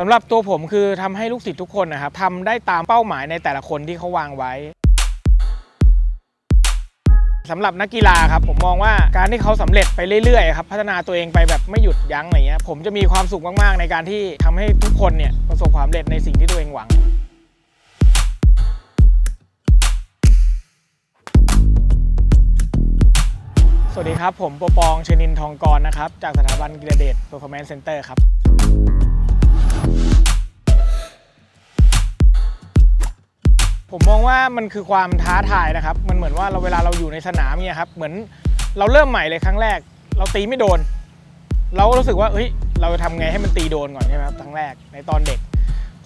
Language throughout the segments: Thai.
สำหรับตัวผมคือทำให้ลูกศิษย์ทุกคนนะครับทำได้ตามเป้าหมายในแต่ละคนที่เขาวางไว้สำหรับนักกีฬาครับผมมองว่าการที่เขาสำเร็จไปเรื่อยๆครับพัฒนาตัวเองไปแบบไม่หยุดยั้งอะไรเงี้ยผมจะมีความสุขมากๆในการที่ทำให้ทุกคนเนี่ยประสบความสำเร็จในสิ่งที่ตัวเองหวัง สวัสดีครับ ผมปอปองชนินทองกรนะครับ จากสถาบันกีฬาเดช Performance Center ครับ ผมมองว่ามันคือความท้าทายนะครับ มันเหมือนว่าเราเวลาเราอยู่ในสนามเนี่ยครับเหมือนเราเริ่มใหม่เลยครั้งแรก เราตีไม่โดน เราก็รู้สึกว่าเฮ้ยเราจะทำไงให้มันตีโดนก่อนใช่ไหมครับครั้งแรกในตอนเด็ก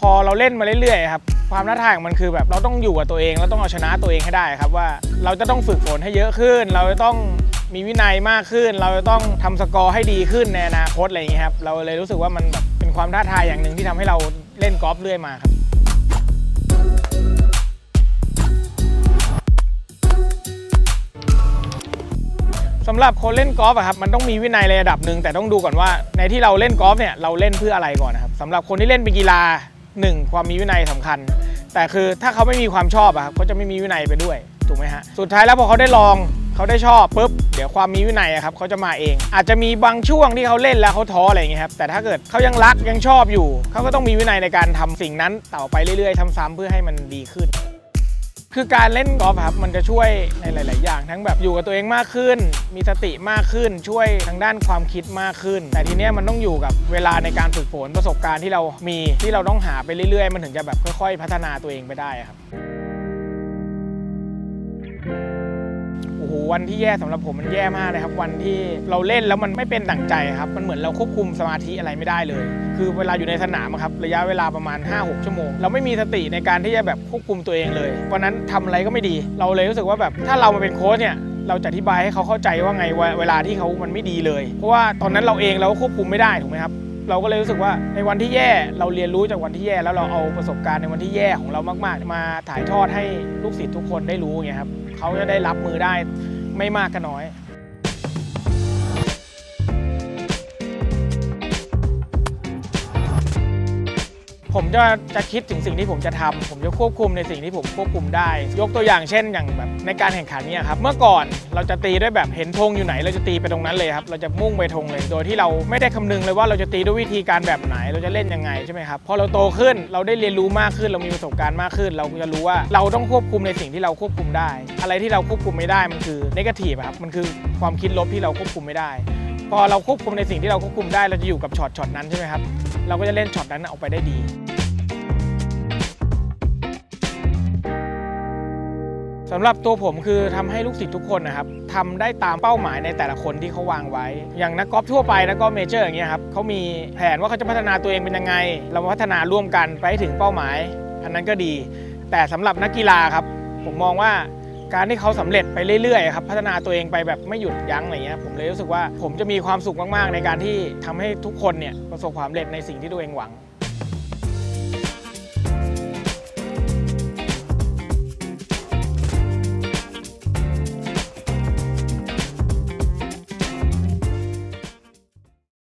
พอเราเล่นมาเรื่อยๆครับความท้าทายของมันคือแบบเราต้องอยู่กับตัวเองเราต้องเอาชนะตัวเองให้ได้ครับว่าเราจะต้องฝึกฝนให้เยอะขึ้น เราจะต้องมีวินัยมากขึ้น เราจะต้องทำสกอร์ให้ดีขึ้นในอนาคตอะไรอย่างเงี้ยครับเราเลยรู้สึกว่ามันแบบเป็นความท้าทายอย่างหนึ่งที่ทำให้เราเล่นกอล์ฟเรื่อยมาครับำหรับคนเล่นกอล์ฟอะครับมันต้องมีวินัยในระดับหนึ่งแต่ต้องดูก่อนว่า ในที่เราเล่นกอล์ฟเนี่ยเราเล่นเพื่ออะไรก่อนนะครับสำหรับคนที่เล่นเป็นกีฬาหนึ่งความมีวินัยสำคัญ แต่คือถ้าเขาไม่มีความชอบอะครับเขาจะไม่มีวินัยไปด้วยถูกไหมฮะสุดท้ายแล้วพอเขาได้ลองเขาได้ชอบปุ๊บเดี๋ยวความมีวินัยอะครับเขาจะมาเอง อาจจะมีบางช่วงที่เขาเล่นแล้วเขาท้ออะไรอย่างเงี้ยครับแต่ถ้าเกิดเขายังรักยังชอบอยู่ เขาก็ต้องมีวินัยในการทำสิ่งนั้นต่อไปเรื่อยๆซ้ำๆเพื่อให้มันดีขึ้น คือการเล่นกอล์ฟครับมันจะช่วยในหลาย ๆ อย่าง ทั้งแบบอยู่กับตัวเองมากขึ้น มีสติมากขึ้น ช่วยทางด้านความคิดมากขึ้น แต่ทีเนี้ยมันต้องอยู่กับเวลาในการฝึกฝนประสบการณ์ที่เรามีที่เราต้องหาไปเรื่อย ๆ มันถึงจะแบบค่อย ๆ พัฒนาตัวเองไปได้ครับ วันที่แย่สำหรับผมมันแย่มากเลยครับ วันที่เราเล่นแล้วมันไม่เป็นดั่งใจครับ มันเหมือนเราควบคุมสมาธิอะไรไม่ได้เลย คือเวลาอยู่ในสนามครับระยะเวลาประมาณ 5-6 ชั่วโมง เราไม่มีสติในการที่จะแบบควบคุมตัวเองเลยวันนั้นทำอะไรก็ไม่ดี เราเลยรู้สึกว่าแบบถ้าเรามาเป็นโค้ชเนี่ยเราจะอธิบายให้เขาเข้าใจว่าไงเวเวลาที่เขามันไม่ดีเลย เพราะว่าตอนนั้นเราเองเราก็ควบคุมไม่ได้ถูกไหมครับเราก็เลยรู้สึกว่าในวันที่แย่เราเรียนรู้จากวันที่แย่แล้วเราเอาประสบการณ์ในวันที่แย่ของเรามาก ๆ มาถ่ายทอดให้ลูกศิษย์ทุกคนได้รู้ไงครับเขาจะได้รับมือได้ ไม่มากก็น้อย ผมจะจะคิดถึงสิ่งที่ผมจะทำผมจะควบคุมในสิ่งที่ผมควบคุมได้ ยกตัวอย่างเช่น อย่างแบบในการแข่งขันเนี่ยครับ เมื่อก่อนเราจะตีด้วยแบบเห็นธงอยู่ไหน เราจะตีไปตรงนั้นเลยครับ เราจะมุ่งไปธงเลย โดยที่เราไม่ได้คำนึงเลยว่าเราจะตีด้วยวิธีการแบบไหน เราจะเล่นยังไงใช่ไหมครับ พอเราโตขึ้นเราได้เรียนรู้มากขึ้น เรามีประสบการณ์มากขึ้น เราจะรู้ว่าเราต้องควบคุมในสิ่งที่เราควบคุมได้ อะไรที่เราควบคุมไม่ได้มันคือ negative ครับ มันคือความคิดลบที่เราควบคุมไม่ได้ พอเราควบคุมในสิ่งที่เราควบคุมได้เราจะอยู่กับช็อตช็อตนั้นใช่ไหมครับเราก็จะเล่นช็อตนั้นออกไปได้ดีสำหรับตัวผมคือทำให้ลูกศิษย์ทุกคนนะครับทำได้ตามเป้าหมายในแต่ละคนที่เขาวางไว้ อย่างนักกอล์ฟทั่วไปนักกอล์ฟเมเจอร์อย่างเงี้ยครับเขามีแผนว่าเขาจะพัฒนาตัวเองเป็นยังไง เรามาพัฒนาร่วมกันไปถึงเป้าหมาย อันนั้นก็ดี แต่สำหรับนักกีฬาครับ ผมมองว่า การที่เขาสำเร็จไปเรื่อยๆครับพัฒนาตัวเองไปแบบไม่หยุดยั้งอะไรเงี้ยผมเลยรู้สึกว่าผมจะมีความสุขมากๆ ในการที่ทำให้ทุกคนเนี่ยประสบความสำเร็จในสิ่งที่ตัวเองหวัง